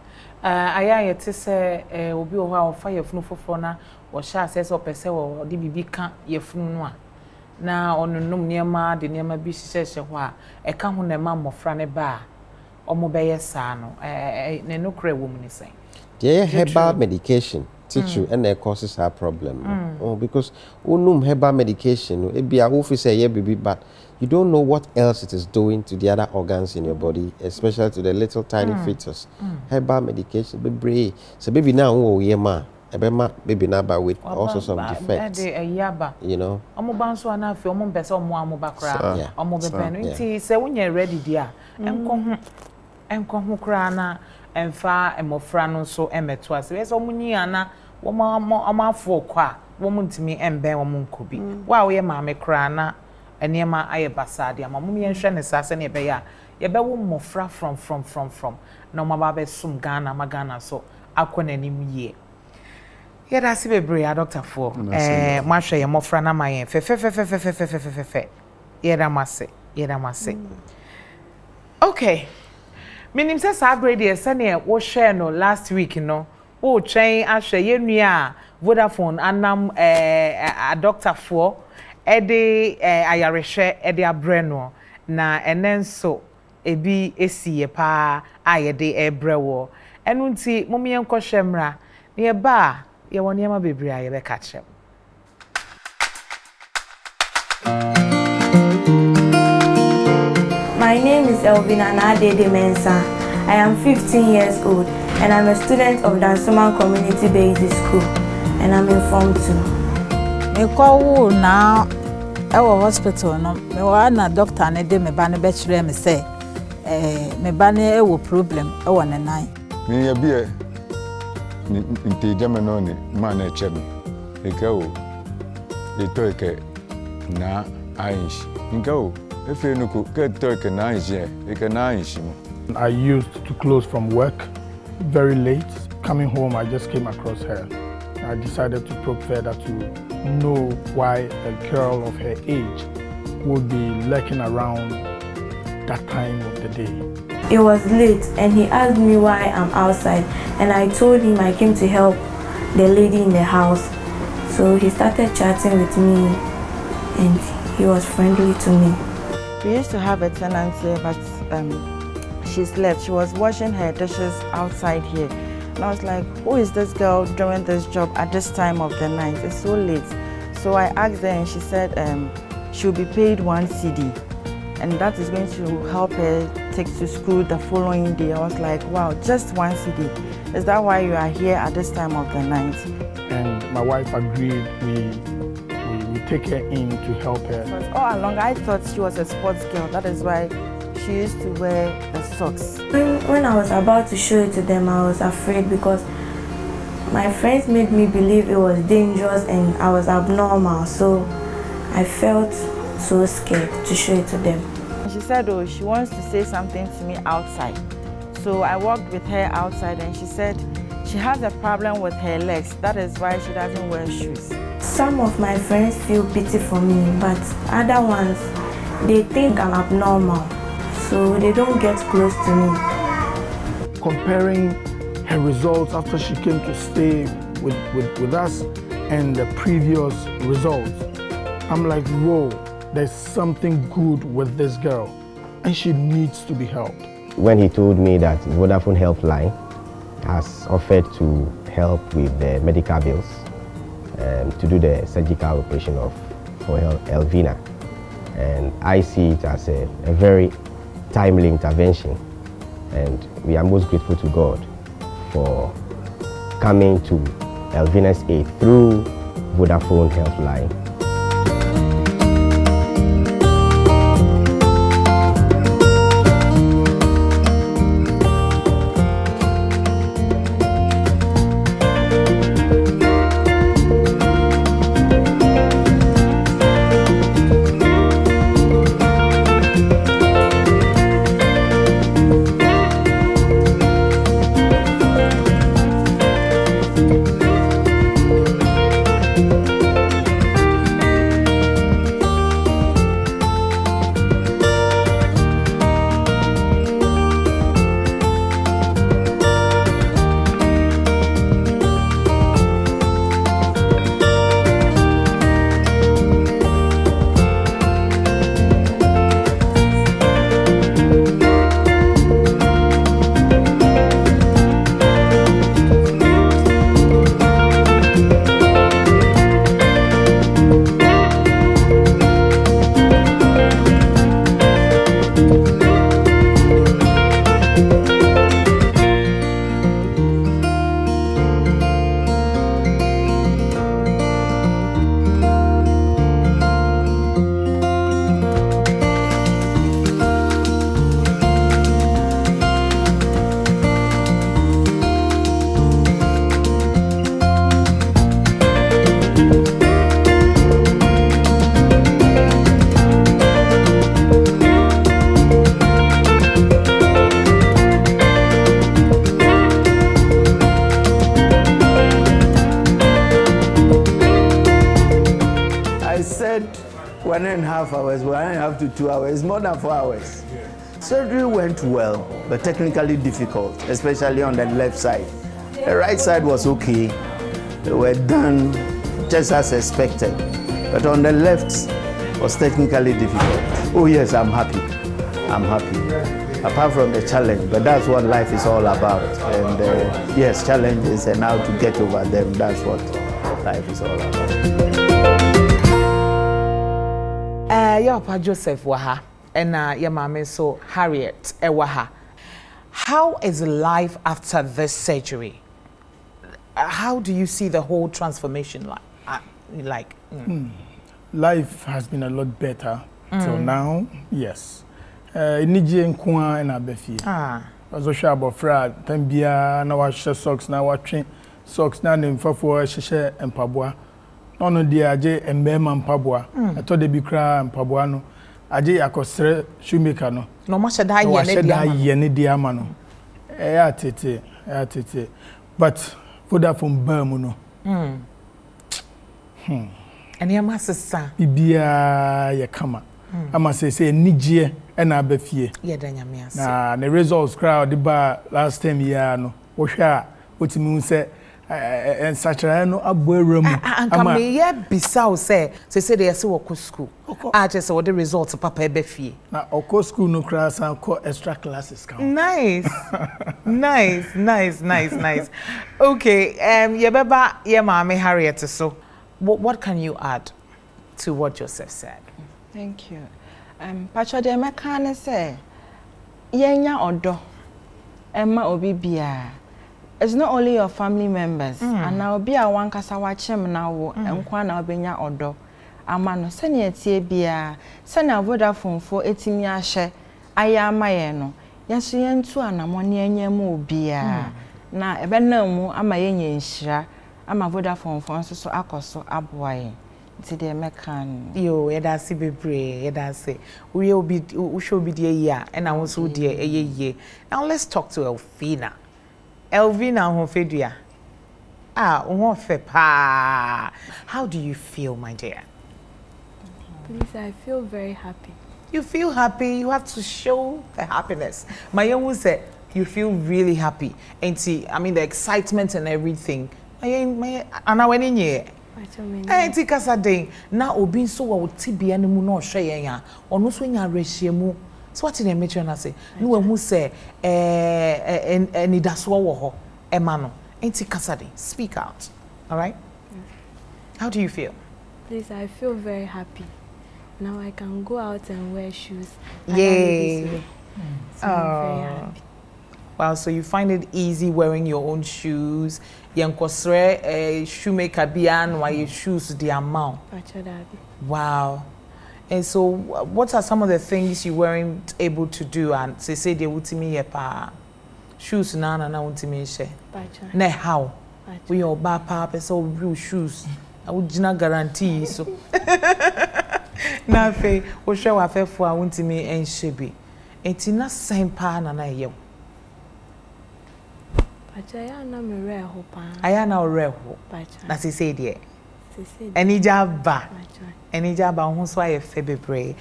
S1: uh, ayɛ a yɛte sɛ uh, obi wɔ hɔ a ɔfa yɛfunu foforɔ na wɔhyɛ aseɛ sɛ ɔpɛ sɛ wɔ- ɔde biribi ka yɛfunu no a na ɔnonom nneɛma de nneɛma bi hyehyɛhyɛ hɔ a ɛka ho na ɛma mmɔfra no ba a ɔmo bɛyɛ saa no ɛɛ ne nokorɛ wɔ mu ne sɛn
S4: deɛ
S1: Titiri.
S4: herbal medication titiri ɛna ɛkɔse saa problem no oh, because wonum herbal medication no ebi a wofi sɛ ɛyɛ biribi but you don't know what else it is doing to the other organs in your body especially to the little tiny
S12: Mm.
S4: fetus.
S12: Mm.
S4: herbal medication bebree sɛ baby na wo wɔ yɛ mu a ɛbɛma baby na aba with all sorts of defects.
S1: ɛde ɛyi aba
S4: you know?
S1: Ɔmo ba nso ana afei ɔmo mpɛ sɛ ɔmo a ɔmo ba
S4: Saa.
S1: koraa ɔmo bɛpɛ no nti sɛ wonyɛ ready di a ɛnkɔ ho ɛnkɔ ho koraa na ɛmfa mmɔfra no nso ɛmɛto ase. Bɛyɛ sɛ ɔmo nyi ana wɔn ɔmo afɔ kɔ a wɔn ntumi ɛmbɛn wɔn nkɔ bi wo a woyɛ maame koraa na nneɛma ayɛ basaa de ama mo yɛnhwɛ ne saa sɛnea ɛbɛyɛ a yɛbɛwo mmɔfra from from from from na ɔmo aba abɛsom ghana ma ghana so akɔ n'anim yie. Yɛda ase bebree adɔktafoɔ ɛɛ
S12: yɛ.
S1: moahwɛ yɛn mmɔfra no ama yɛn fɛfɛfɛfɛfɛfɛfɛfɛ yɛda mo ase yɛda mo ase. Okay menim sɛ saa berɛ deɛ sɛneɛ wohyɛɛ no last week no wotwɛn ahwɛ yɛnnua a vodafone anam eh, adɔktafoɔ ɛde eh, ayarehwɛ ɛde abrɛ no. Na ɛnɛ nso ebi esi yɛ paa a yɛde ɛbrɛ wɔ. Ɛno nti mom yɛnkɔhwɛ mmra. Na yɛba a yɛwɔ nneɛma bebree a yɛbɛka kyerɛ
S12: is Elvina Nadede Mensa. I am 15 years old and I'm a student of Dansoman Community Basic School and I'm in Form 2.
S15: mekɔwo na ɛwɔ hospital no mewɔ a na doctor ne de me ba no bɛkyerɛ me sɛ eh, me ba no ɛwɔ problem ɛwɔ ne nan
S16: meyɛ biɛ nti gyama no ne ma na ɛkyɛ no ɛka o ɛtɔ ɛkɛ na ayɛnhyi nka o ɛfei no ko kɛ ɛtɔ ɛkɛ na ayɛnhyi ɛ ɛkɛ na ayɛnhyi mu
S17: I used to close from work very late. Coming home, I just came across her. I decided to probe further to know why a girl of her age would be lurking around that time of the day.
S12: It was late and he asked me why I'm outside and I told him I came to help the lady in the house. So he started chatting with me and he was friendly to me.
S18: We used to have a tenant here, but um, she slept. She was washing her dishes outside here. And I was like, who is this girl doing this job at this time of the night? It's so late. So I asked her and she said um, she'll be paid one cedi. And that is going to help her take to school the following day. I was like, wow, just one cedi. Is that why you are here at this time of the night?
S17: And my wife agreed we take her in to help her.
S18: All along I thought she was a sports girl. That is why she used to wear the socks.
S12: When, when I was about to show it to them, I was afraid because my friends made me believe it was dangerous and I was abnormal. So I felt so scared to show it to them.
S18: She said, oh, she wants to say something to me outside. So I walked with her outside and she said she has a problem with her legs. That is why she doesn't wear shoes.
S12: Some of my friends feel pity for me, but other ones, they think I'm abnormal. So they don't get close to me.
S17: Comparing her results after she came to stay with, with, with us and the previous results, I'm like, whoa, there's something good with this girl and she needs to be helped.
S19: when he told me that Vodafone Healthline has offered to help with the medical bills um, to do the surgical operation of for El- Elvina. And I see it as a, a very timely intervention. And we are most grateful to God for coming to Elvina's aid through Vodafone
S20: Healthline. Hours, one and a half to two hours, more than four hours. Surgery went well, but technically difficult, especially on the left side. The right side was okay. They were done just as expected. But on the left was technically difficult. Oh yes, I'm happy. I'm happy. Apart from the challenge, but that's what life is all about. And uh, yes, challenges and how to get over them, that's what life is all about.
S1: Yɛ papa joseph wɔ ha ɛna yɛ maame nso harriet ɛwɔ ha how is life after this surgery how do you see the whole transformation like uh, like mm.
S17: Hmm. Life has been a lot better till
S1: Mm.
S17: now. Yes. Uh, Anigye nko ara na aba fie.
S1: Ah.
S17: Ɔsɔ hwɛ abɔfra a tam biara na wahyɛ socks na watwe socks na ne mfafoɔ hyehyɛ mpaboa. Ɔno deɛ agye mmarima mpaboa.
S1: Mm.
S17: Ɛtɔ da bi koraa mpaboa no agye akɔsrɛ shoemaker no.
S1: na ɔmo ahyɛ da ayɛ ne deɛ ama no.
S17: Ɛyɛ atete, ɛyɛ atete. But Vodafone baa mu no.
S1: Mm.
S17: Hmm.
S1: nneɛma sesa
S17: biribiara yɛ kama ama sɛ sɛ anigyeɛ ɛna aba fie na ne results koraa ɔde baa last time yiara no wohwɛ a wotumi hu sɛ ɛ- ɛ- ɛ- nsakyerɛeɛ no abɔ awura mu.
S1: Anka meyɛ bisa wo sɛ sɛsɛ deɛ yɛsɛ wɔkɔ school a kyerɛ sɛ wɔde result papa ɛbɛ fie.
S17: Na ɔkɔ school no koraa san kɔ extra classes ka
S1: nice. Nice nice nice nice. Okay um, yɛbɛba yɛ maame harriet so. What, what can you add to what joseph said?
S18: Thank you. Um, Patro deɛ mɛka ne sɛ yɛnya ɔdɔ. Ɛma obi biara. It's not only your family members.
S1: Mm.
S18: Ana obi a wankasa wakyem na wo
S1: Mm.
S18: nkwa na wobɛnya ɔdɔ ama no sɛnea tie biara sɛnea Vodafone fo etimi ahyɛ ayɛ ama yɛn no. Yɛnso yɛntu anammɔ ne yɛnyɛ ma obiara na ɛbɛnam mu ama yɛnya nhyira ama Vodafone fo nso so akɔ so aboa yɛn nti deɛ mɛka no.
S1: Yo yɛda ase bebree yɛda ase woyɛ obi wohwɛ obi deɛ yie a ɛna wo nso wo deɛ ɛyɛ yie now let's talk to elvina elvina ahofedua ah wo ho ɔfɛ paa. How do you feel my dear?
S12: Please, I feel very happy.
S1: you feel happy? You have to show the happiness. My young said you feel really happy. And see i mean the excitement and everything. Ana wani nye? Eh nti kasa den na obi nso wɔ wo tibea no mu na ɔhwɛ yɛn a ɔno nso nya awerɛhyia mu so wate na mɛkyerɛ no ase ne wahu sɛ anidasoɔ wɔ hɔ ɛma no nti kasa den speak out all right how do you feel
S12: Please, I feel very happy. Now I can go out and wear shoes.
S1: Yay.
S12: wear. So I'm very
S1: Oh.
S12: happy.
S1: Wow, so you find it easy wearing your own shoes. Yankosre eh, shoemaker bian why your shoes the amount. Wow. And so wh- what are some of the things you weren't able to do and say say they would me pa shoes na na na wontimi hye.
S12: Pacho.
S1: Na how?
S12: Pacho.
S1: We your ba pa pese real shoes. I would gina guarantee so. na afei wohwɛ w'afɛfoɔ a wontumi nhyɛ bi nti na sɛn paa na na ɛyɛ wo
S12: Pacho, ya na me wear hopa.
S1: ayɛ na ɔwerɛ ho
S12: Pacho.
S1: na seesei deɛ
S12: Sisi.
S1: anigye aba
S12: Pacho.
S1: anigye aba ho nso ayɛ fɛ bebree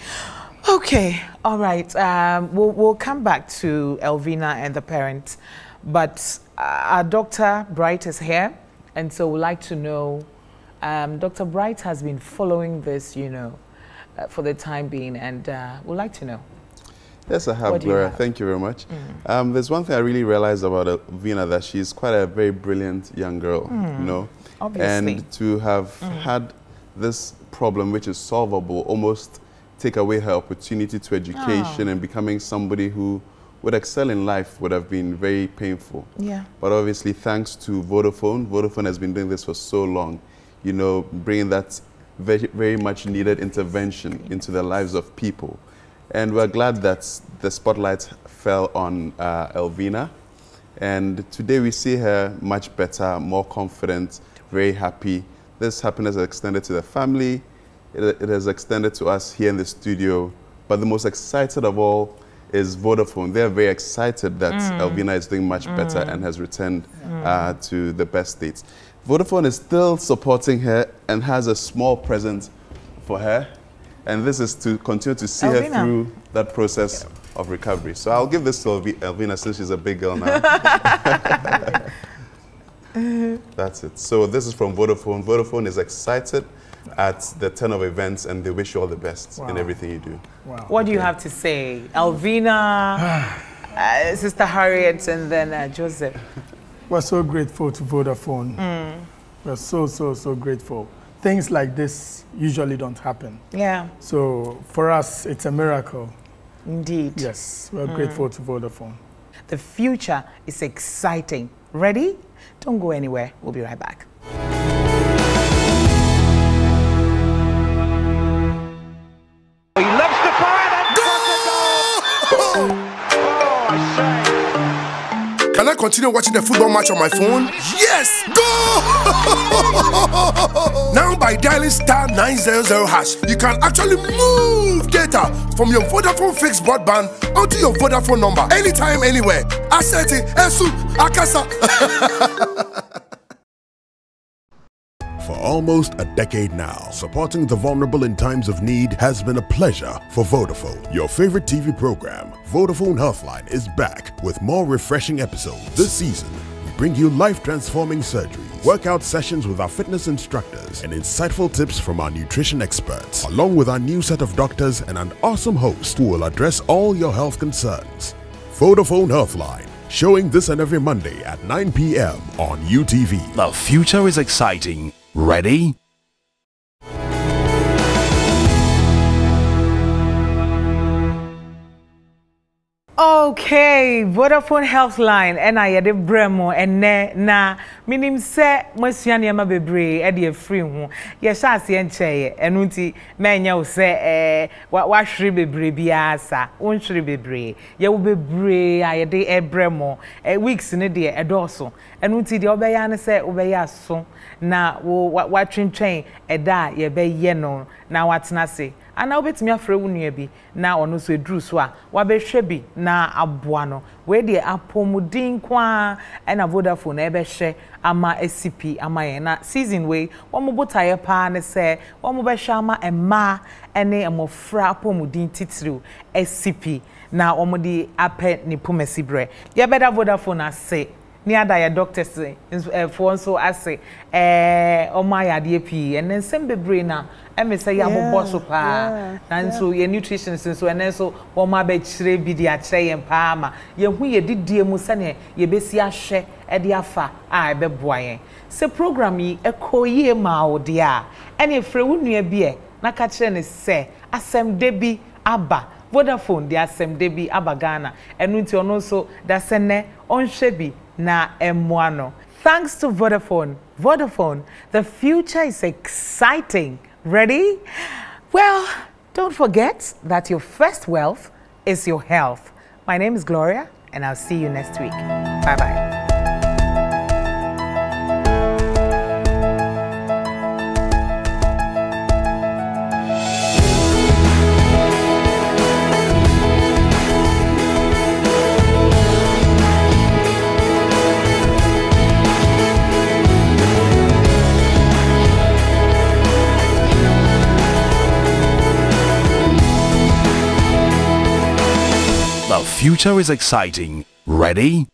S1: okay all right um, we'll, we'll come back to elvina and the parents but uh, our doctor bright is here and so we'd like to know um, dr bright has been following this you know uh, for the time being and uh, we'd like to know
S3: Yes, I have, Gloria.
S1: have?
S3: Thank you very much. Um, there's one thing I really realized about uh, Vina that she's quite a very brilliant young girl,
S1: Mm.
S3: you know.
S1: Obviously.
S3: And to have
S1: Mm.
S3: had this problem, which is solvable, almost take away her opportunity to education
S1: Oh.
S3: and becoming somebody who would excel in life would have been very painful.
S1: Yeah.
S3: But obviously, thanks to Vodafone, Vodafone has been doing this for so long, you know, bringing that very, very much needed intervention into the lives of people. And we're glad that the spotlight fell on uh, Elvina. And today we see her much better, more confident, very happy. This happiness is extended to the family, it, it has extended to us here in the studio. But the most excited of all is Vodafone. They're very excited that
S1: Mm.
S3: Elvina is doing much better
S1: Mm.
S3: and has returned
S1: Mm.
S3: uh, to the best states. Vodafone is still supporting her and has a small present for her. And this is to continue to see her through that process of recovery. So I'll give this to Elvi- Elvina since she's a big girl now. That's it. So this is from Vodafone. Vodafone is excited at the turn of events and they wish you all the best in everything you do.
S1: What do you have to say? Alvina, uh, Sister Harriet, and then uh, Joseph.
S17: We're so grateful to Vodafone.
S1: Mm.
S17: We're so, so, so grateful. Things like this usually don't happen.
S1: Yeah.
S17: So for us, it's a miracle.
S1: Indeed.
S17: Yes, we're
S1: Mm.
S17: grateful to Vodafone.
S1: The future is exciting. Ready? Don't go anywhere. We'll be right back.
S21: He loves to fire and
S22: Can I continue watching the football match on my phone? Yes! Go! now by dialing star 900 hash, you can actually move data from your Vodafone fixed broadband onto your Vodafone number anytime, anywhere. Asset, Esu, Akasa.
S23: For almost a decade now, supporting the vulnerable in times of need has been a pleasure for Vodafone. Your favorite TV program, Vodafone Healthline, is back with more refreshing episodes. This season, we bring you life transforming surgeries, workout sessions with our fitness instructors, and insightful tips from our nutrition experts, along with our new set of doctors and an awesome host who will address all your health concerns. Vodafone Healthline, showing this and every Monday at 9 p.m. on UTV.
S14: The future is exciting. Ready?
S1: Okay, Vodafone Healthline ɛna yɛde brɛ mo ɛnɛ na minim sɛ moasua nneɛma bebree ɛde afiri ho. Yɛhyɛ aseɛ nkyɛeɛ ɛno nti na ɛnyɛ wo sɛ wa- wahwere bebree biara sa. Wonhwere bebree. Yɛwɔ bebree a yɛde ɛbrɛ mo. Ɛ weeks no deɛ ɛdɔɔso. Ɛno nti deɛ wobɛyɛ ne sɛ wobɛyɛ aso na watwentwɛn ɛda a yɛbɛyɛ no na watena ase. Anaa wobɛtumi afrɛ wo nua bi na ɔno nso ɛduru so a wabɛhwɛ bi na aboa no. Wei deɛ apɔmuden nko a ɛna vodafone ɛbɛhyɛ ama asipi ama yɛn. Na season wei wɔn botaeɛ paa ne sɛ wɔn bɛhwɛ ama mmaa ne mmɔfra apɔmuden titiriw asipi na wɔn de apɛ ne pomasi berɛ. Yɛbɛda vodafone ase ne ada yɛ doctors ɛfoɔ nso ase ɛɛ ɔmo ayɛ adeɛ pii ɛnɛ nsɛm bebree na ɛmɛ sɛ yɛabobɔ so paa na nso yɛ nutritionist nso ɛnɛ nso wɔn abɛkyerɛ bi de akyerɛ yɛn paa ma yɛn ho yɛ didie mu sɛnea yɛbɛsi ahwɛ ɛde afa a ɛbɛboa yɛn sɛ program yi ɛkɔ yie ma wo deɛ a. Ɛna efirɛ wo nua bi ɛ na ka kyerɛ ne sɛ asɛmde bi aba. Vodafone de asɛmde bi aba ghana. Ɛno nti ɔno nso dasɛ nnɛ ɔnhwɛ bi na ɛmmoa thanks to vodafone. Vodafone the future is exciting. Ready? Well don't forget that your first wealth is your health. My name is gloria and i'll see you next week. Bye bye
S14: The future is exciting. Ready?